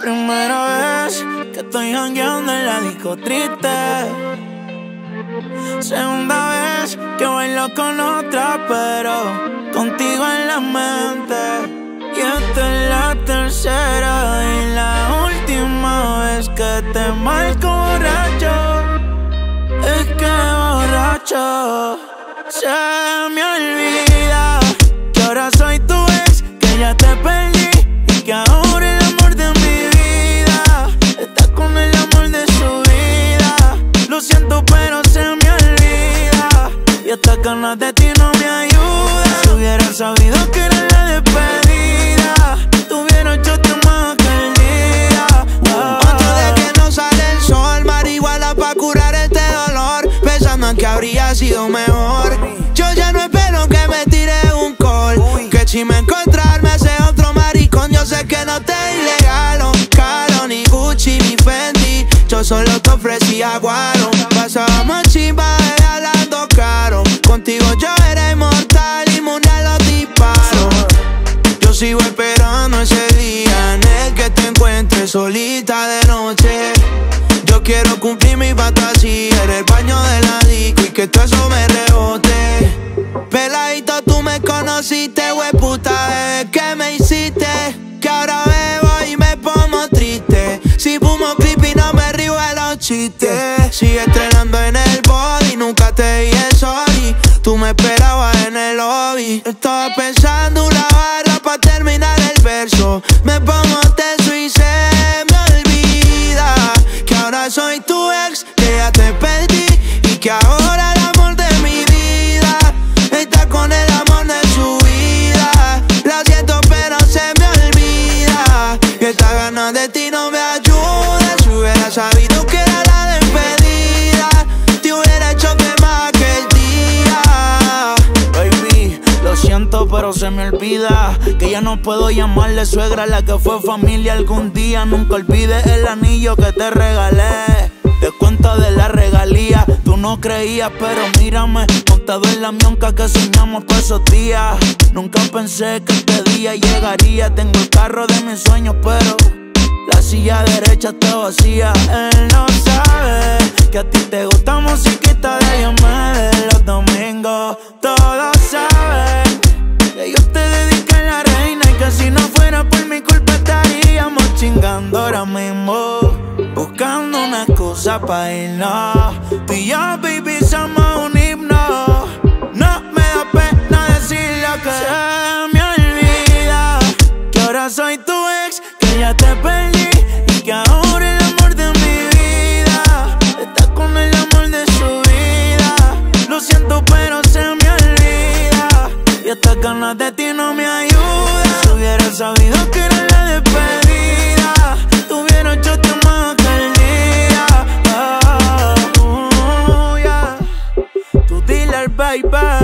Primera vez que estoy jangueando en la disco triste. Segunda vez que bailo con otra, pero contigo en la mente. Y esta es la tercera y la última vez que te marco borracho. Es que borracho se me olvida de ti no me ayuda. Si hubiera sabido que era la despedida, tuviera hecho más que el día. Antes de que no sale el sol, marihuana pa' curar este dolor. Pensando en que habría sido mejor. Yo ya no espero que me tire un call. Que si me encontrarme ese otro maricón, yo sé que no te ilegal. Caro, ni Gucci, ni Fendi. Yo solo te ofrecía guaro. Contigo yo era inmortal, inmune a los disparos. Yo sigo esperando ese día en el que te encuentres solita de noche. Yo quiero cumplir mi fantasía en el baño de la disco y que todo eso me rebote. Peladito, tú me conociste, we puta, bebé, ¿qué me hiciste? Que ahora bebo y me pongo triste. Si fumo creepy no me río de los chistes. Me esperabas en el lobby. Estaba pensando una barra para terminar el verso. Me pongo teso y se me olvida que ahora soy tu ex, que ya te perdí y que ahora el amor de mi vida está con el amor de su vida. Lo siento, pero se me olvida que esta ganas de pero se me olvida que ya no puedo llamarle suegra la que fue familia algún día. Nunca olvides el anillo que te regalé. Te cuento de la regalía, tú no creías, pero mírame, montado en la mionca que soñamos por esos días. Nunca pensé que este día llegaría. Tengo el carro de mis sueños, pero la silla derecha está vacía. Él no sabe que a ti te gusta musiquita si no fuera por mi culpa estaríamos chingando ahora mismo. Buscando una excusa pa' irnos. Tú y yo, baby, somos un himno. No me da pena decir lo que se me olvida. Que ahora soy tu ex, que ya te perdí. Estas ganas de ti no me ayudan. Si hubiera sabido que era la despedida, tuviera hecho más que el día. Ah, uh, yeah. Tu dealer, baby.